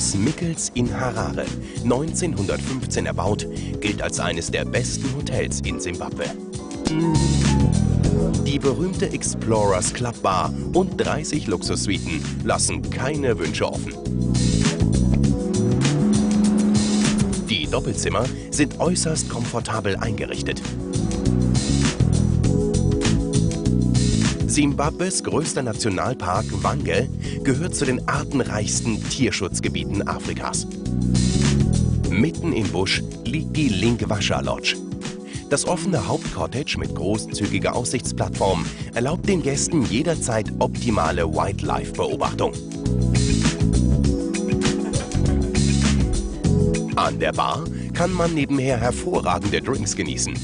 Das Mickels in Harare, 1915 erbaut, gilt als eines der besten Hotels in Simbabwe. Die berühmte Explorers Club Bar und 30 Luxussuiten lassen keine Wünsche offen. Die Doppelzimmer sind äußerst komfortabel eingerichtet. Simbabwes größter Nationalpark Wange gehört zu den artenreichsten Tierschutzgebieten Afrikas. Mitten im Busch liegt die Linkwasha Lodge. Das offene Hauptcottage mit großzügiger Aussichtsplattform erlaubt den Gästen jederzeit optimale Wildlife-Beobachtung. An der Bar kann man nebenher hervorragende Drinks genießen.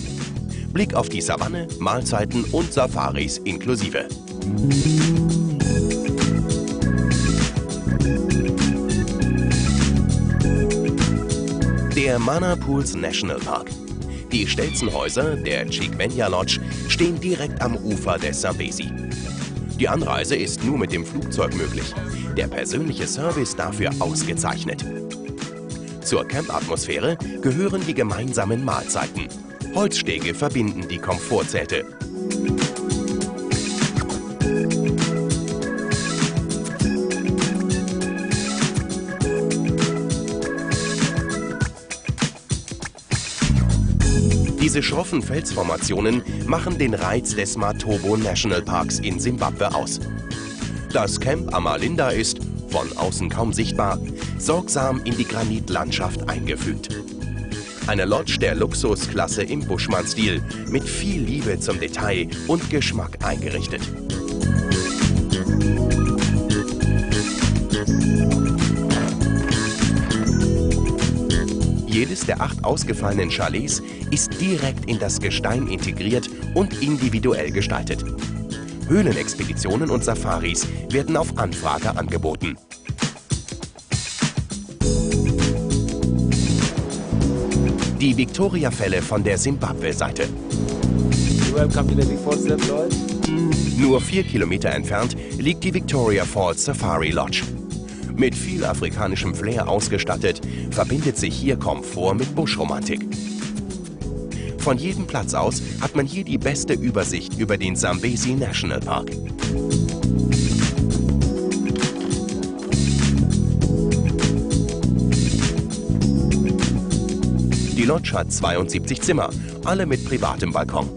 Blick auf die Savanne, Mahlzeiten und Safaris inklusive. Der Manapools National Park. Die Stelzenhäuser der Chigwenya Lodge stehen direkt am Ufer des Zambesi. Die Anreise ist nur mit dem Flugzeug möglich. Der persönliche Service dafür ausgezeichnet. Zur Camp-Atmosphäre gehören die gemeinsamen Mahlzeiten. Holzstege verbinden die Komfortzelte. Diese schroffen Felsformationen machen den Reiz des Matobo National Parks in Simbabwe aus. Das Camp Amalinda ist, von außen kaum sichtbar, sorgsam in die Granitlandschaft eingefügt. Eine Lodge der Luxusklasse im Buschmann-Stil, mit viel Liebe zum Detail und Geschmack eingerichtet. Jedes der acht ausgefallenen Chalets ist direkt in das Gestein integriert und individuell gestaltet. Höhlenexpeditionen und Safaris werden auf Anfrage angeboten. Die Victoria-Fälle von der Simbabwe-Seite. Nur vier Kilometer entfernt liegt die Victoria Falls Safari Lodge. Mit viel afrikanischem Flair ausgestattet, verbindet sich hier Komfort mit Buschromantik. Von jedem Platz aus hat man hier die beste Übersicht über den Zambesi National Park. Die Lodge hat 72 Zimmer, alle mit privatem Balkon.